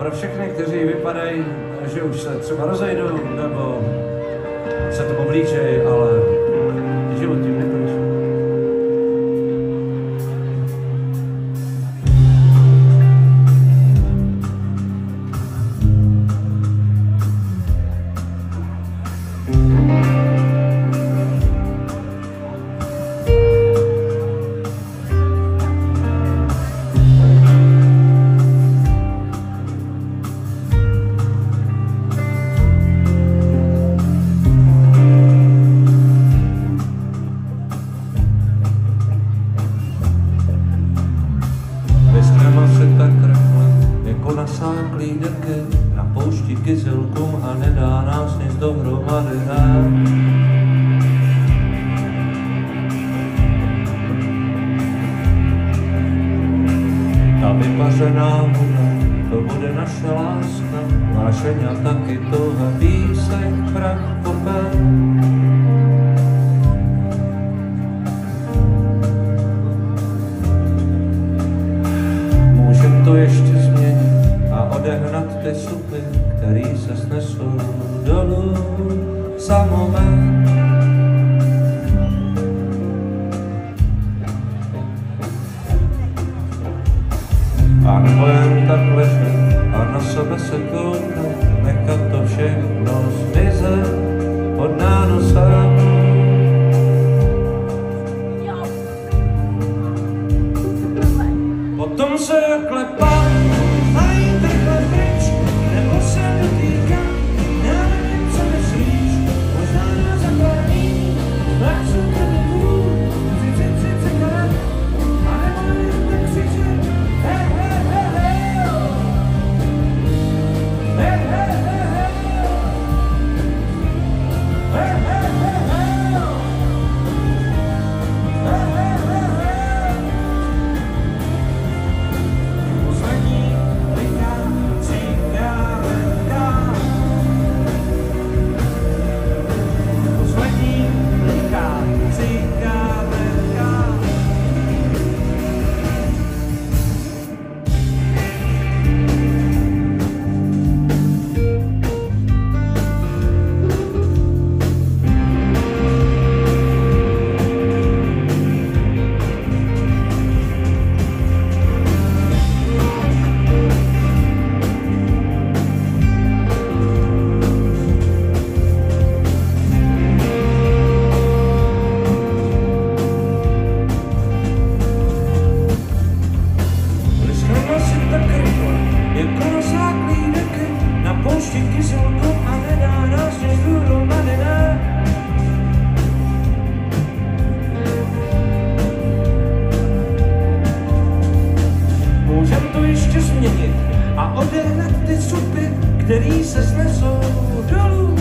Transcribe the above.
Pro všechny, kteří vypadají, že už se třeba rozejdou, nebo se to oblíčej, ale život tím se tak rychle, jako nasáklý deky na poušti kyselkum a nedá nás nic dohromady, ne? Ta vypařená voda, to bude naše láska, vášeň a taky tohle písek, prach, popel. Který se snesou dolů samové. A nebo jen tak ležet a na sebe se kouknout, nechat to všechno zmizet od nánosa. Potom se klepá, ty supy, který se snesou dolů.